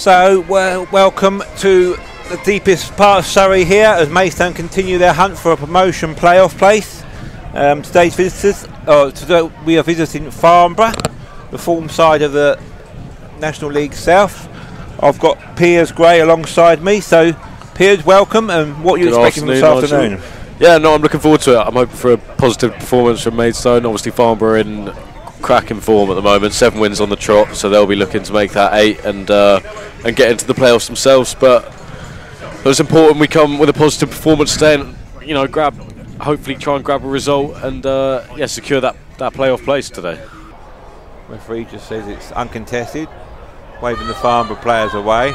So, well, welcome to the deepest part of Surrey here as Maidstone continue their hunt for a promotion playoff place. Um, today's visitors, oh, today we are visiting Farnborough, the form side of the National League South. I've got Piers Gray alongside me, so Piers, welcome, and what are you Good expecting this afternoon, afternoon? Yeah, no, I'm looking forward to it. I'm hoping for a positive performance from Maidstone. Obviously, Farnborough in cracking form at the moment, seven wins on the trot, so they'll be looking to make that eight and uh, and get into the playoffs themselves. But it was important we come with a positive performance today, and you know, grab, hopefully try and grab a result and uh, yeah, secure that that playoff place today. Referee just says it's uncontested, waving the Farnborough players away.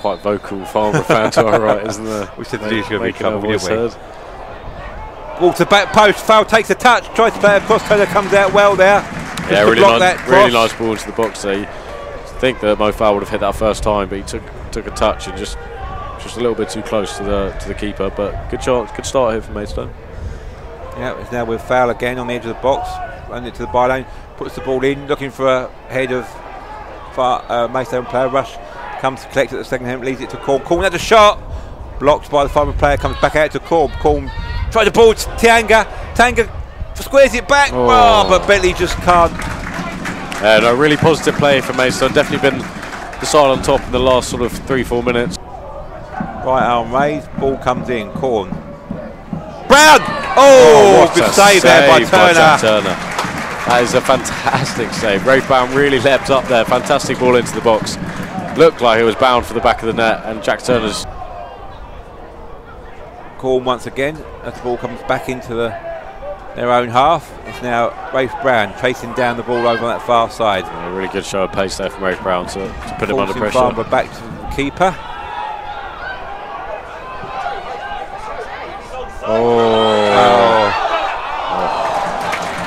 Quite vocal Farnborough fan to our right, isn't there? We said the Make- gonna be making our trouble, didn't we? heard. Walter back post, foul takes a touch, tries to play across, Turner comes out well there. Just Yeah, really nice, that really nice ball into the box there. You think that Mo Fowl would have hit that first time, but he took took a touch and just just a little bit too close to the to the keeper. But good chance, good start here for Maidstone. Yeah, it's now with foul again on the edge of the box, runs it to the byline, puts the ball in, looking for a head of far, uh, Maidstone player. Rush comes to collect it at the second hand, leads it to Corne. Corne had a shot, blocked by the Farmer player, comes back out to Corne. Corne tries the ball to Tianga. Tanga squares it back, Oh. oh, but Bentley just can't. Yeah, no, really positive play from Maidstone. Definitely been the side on top in the last sort of three four minutes. Right arm raised, ball comes in. Corne. Brown! Oh, oh, what good a save, there by Turner. Turner. That is a fantastic save. Raphe Brown really leapt up there. Fantastic ball into the box. Looked like he was bound for the back of the net, and Jack Turner's Corne once again as the ball comes back into the their own half. It's now Raphe Brown chasing down the ball over on that far side. a really good show of pace there from Raphe Brown to, to put him under pressure. Farnborough back to the keeper. Oh.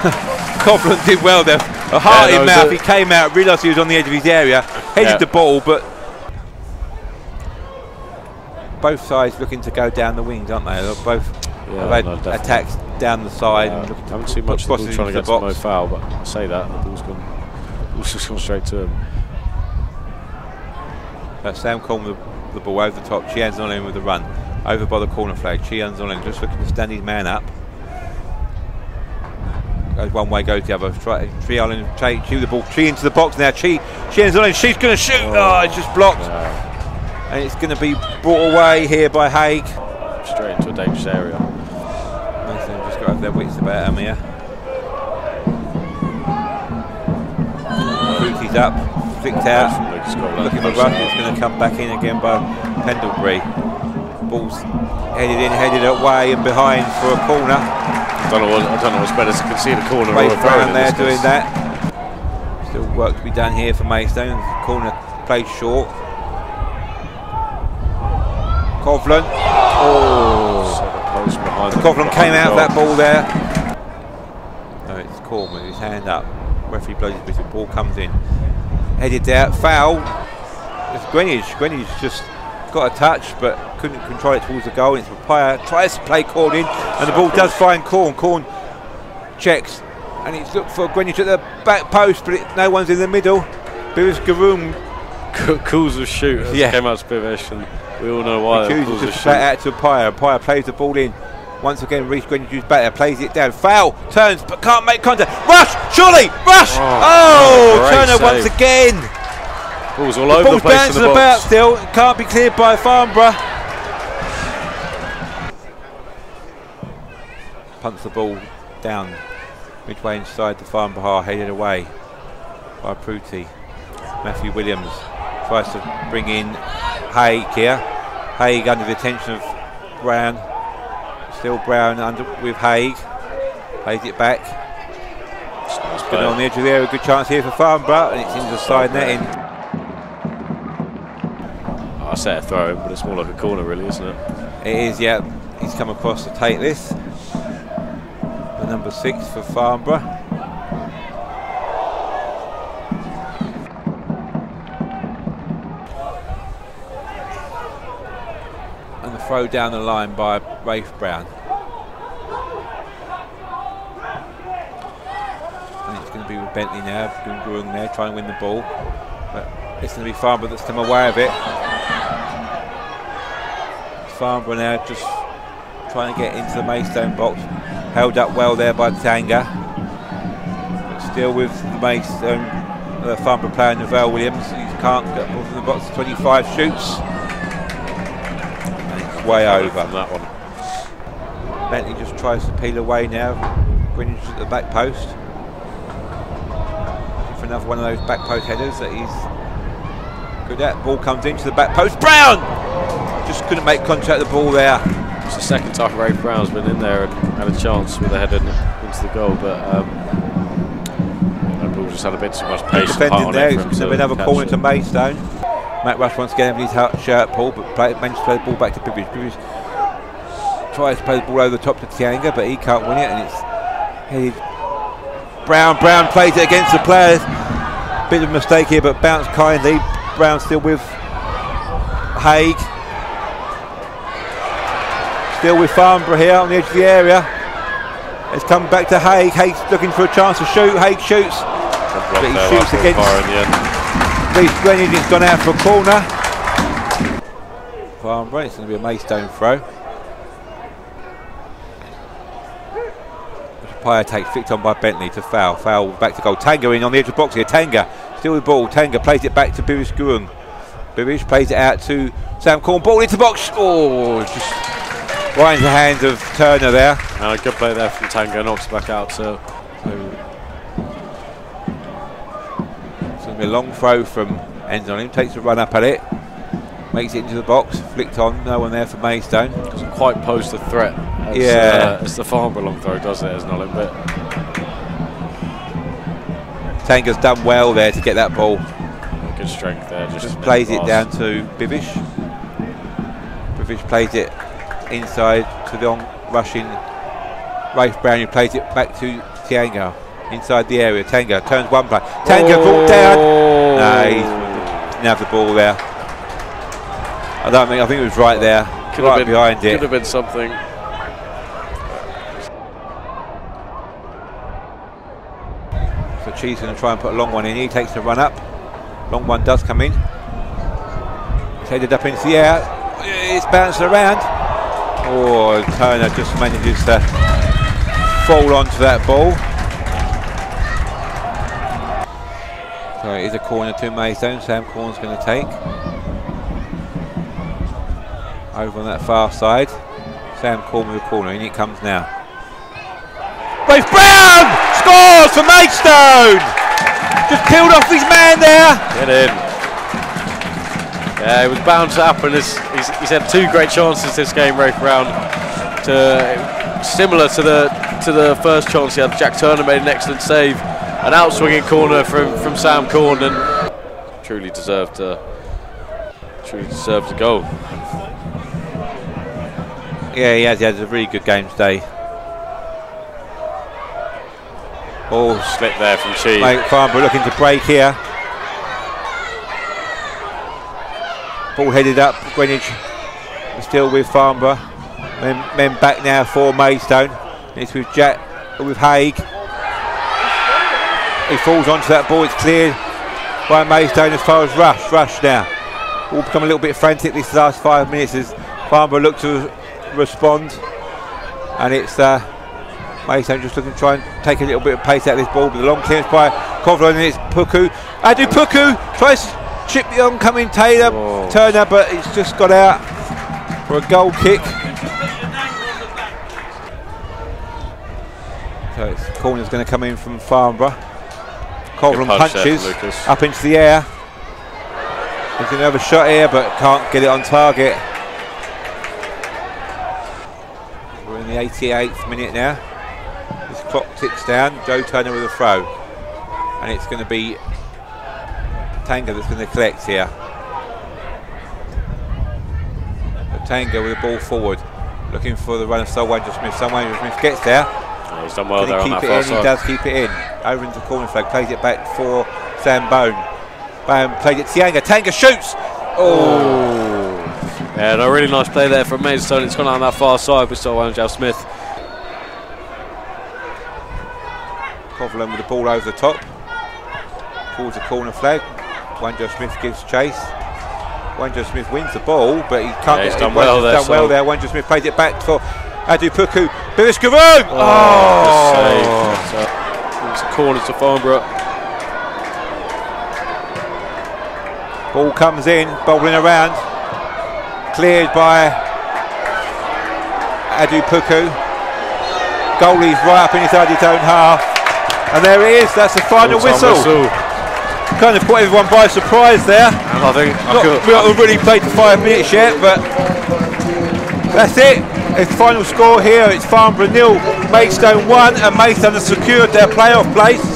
Covolan did well there. A heart Yeah, in mouth. He came out, realised he was on the edge of his area, headed Yeah. the ball, but both sides looking to go down the wings, aren't they? They're both Yeah, have no, attacks down the side. Yeah, and I haven't seen much of the ball trying to get the box. Foul, but I say that the ball's gone, ball's just gone straight to him. Uh, Sam Coleman with the ball over the top. Chian's on in with the run. Over by the corner flag. Chian's on in, just looking to stand his man up. Goes one way, goes the other. Try, Chi on Chi, Chi the ball. Chi into the box now. Chi, Chian's on in. She's going to shoot. Oh, it's just blocked. Yeah, And it's going to be brought away here by Haig. straight into a dangerous area. Mason just got to have their wits about him here. Fruity's up, flicked out. From Lucas Scotland. Looking for rush, it's going to come back in again by Pendlebury. Ball's headed in, headed away and behind for a corner. I don't know what I don't know what's better to concede a corner or Ray a throw there doing that. Still work to be done here for Maidstone. Corner played short. Covolan. Oh. So the post Covolan came out of that ball there. No, it's Corne with his hand up. Referee blows his whistle. Ball comes in. Headed there. Foul. It's Greenwich. Greenwich just got a touch but couldn't control it towards the goal. It's Papaya tries to play Corne in and the ball does find Corne. Corne checks and it's looked for Greenwich at the back post but it, no one's in the middle. Bivesh Gurung C- calls a shoot Yeah. it came out to Bivesh, and we all know why. a to it out to Papaya. Papaya plays the ball in. Once again, Reece Greenwich is back there, plays it down. Foul, turns, but can't make contact. Rush, surely, rush! Oh, Oh, Turner once again. Balls all over the place in bouncing about still. Can't be cleared by Farnborough. Punts the ball down midway inside the Farnborough, headed away by Pruti. Matthew Williams tries to bring in Haig here. Haig under the attention of Brown. Still Brown under with Haig. Plays it back. Nice Good on the edge of the area. Good chance here for Farnborough, and it's into the side netting. Ah, I say a throw in, but it's more like a corner, really, isn't it? It is, yeah. He's come across to take this. The number six for Farnborough. Throw down the line by Raphe Brown. And it's going to be with Bentley now. Gurung there trying to win the ball. But it's going to be Farnborough that's come away of it. Farnborough now just trying to get into the Maidstone box. Held up well there by Tanga. But still with the Maidstone, uh, Farnborough player Novell Williams. He can't get off the box. 25 shoots. Way over. From that one. Bentley just tries to peel away now. Greenwich at the back post. For another one of those back post headers that he's good at. Ball comes into the back post. Brown! Just couldn't make contact with the ball there. It's the second time Ray Brown's been in there and had a chance with a header into the goal, but um, Liverpool just had a bit too much pace. Defending on there. it It's going to be another corner to Maidstone. Matt Rush once again having his shirt pulled, but play, managed to play the ball back to Bivesh. Bivesh tries to play the ball over the top to Tanga, but he can't win it, and it's headed. Brown, Brown plays it against the players. Bit of a mistake here, but bounced kindly. Brown still with Haig. Still with Farnborough here on the edge of the area. It's come back to Haig. Haig's looking for a chance to shoot. Haig shoots. But he shoots against- Reece has gone out for a corner. Farnborough, it's going to be a Maidstone throw. Paya takes flicked on by Bentley to foul. Foul back to goal. Tanga in on the edge of the box here. Tanga still with the ball. Tanga plays it back to Bivesh Gurung. Birish plays it out to Sam Corne. Ball into box. Oh, just right the hands of Turner there. Uh, good play there from Tango, knocks back out. So It's going to be a long throw from ends on him. Takes a run up at it. Makes it into the box. Flicked on. No one there for Maidstone. doesn't quite pose the threat as, Yeah. uh, as the Farnborough long throw does it as Nolan, but Tanga's done well there to get that ball. good strength there. Just, Just plays it down to Bivesh. Bivesh plays it inside to the on rushing Raphe Brown who plays it back to Tanga inside the area. Tanga turns one play. Tanga brought down. Oh. No, he's didn't have the ball there. I don't think I think it was right there. Could right have been, behind it. Could have been something. So Cheese going to try and put a long one in. He takes the run up. Long one does come in. It's headed up into the air. It's bounced around. Oh, Turner just manages to fall onto that ball. So it is a corner to Maidstone. Sam Corne's going to take. Over on that far side. Sam Corne with the corner. In it comes now. Raphe Brown scores for Maidstone. Just peeled off his man there. Get in. Yeah, it was bound to happen. He's, he's, he's had two great chances this game, Raphe Brown. To similar to the to the first chance he had. Jack Turner made an excellent save, an outswinging corner from from Sam Corne, and truly deserved uh, truly deserved a goal. Yeah, he has. He has a really good game today. Ball, Slip there from Chi. mate, Farnborough looking to break here. Ball headed up. Greenwich still with Farnborough. Men, men back now for Maidstone. It's with Jack, with Haig. He falls onto that ball. It's cleared by Maidstone as far as Rush. Rush now. All become a little bit frantic this last five minutes as Farnborough look to respond. And it's uh, Maidstone just looking to try and take a little bit of pace out of this ball. But the long clearance by Covolan and it's Puku. Adu Puku tries to chip the oncoming Taylor Oh. Turner, but it's just got out for a goal kick. So it's corner's going to come in from Farnborough. Punch punches up into the air. He's going to have a shot here, but can't get it on target. We're in the 88th minute now. This clock ticks down. Joe Turner with a throw. And it's going to be Tanga that's going to collect here. But Tanga with the ball forward. Looking for the run of Solwanger Smith. Solwanger Smith gets there. He's done well Can there he on keep that it in? He does keep it in. Over into the corner flag. Plays it back for Sam Bone. Bone played it to Tianga. Tanga shoots. Oh. Yeah, a really nice play there from Maidstone. It's gone on that far side with Solwanger Smith. Covolan with the ball over the top. towards the corner flag. Wanjo Smith gives chase. Wanjo Smith wins the ball, but he can't Yeah, he's get done well there, done well so- there. Wanjo Smith plays it back for Adu Puku. Biriskarun! Oh, Oh! save. That's, uh, It's a corner to Farnborough. Ball comes in, bowling around. Cleared by Adu Puku. Goalie's right up inside his own half. And there it is, that's the final Full-time whistle. Kind of caught everyone by surprise there. And I think I Not, could, we haven't really played for five minutes yet, but that's it. It's final score here. It's Farnborough nil, Maidstone one, and Maidstone have secured their playoff place.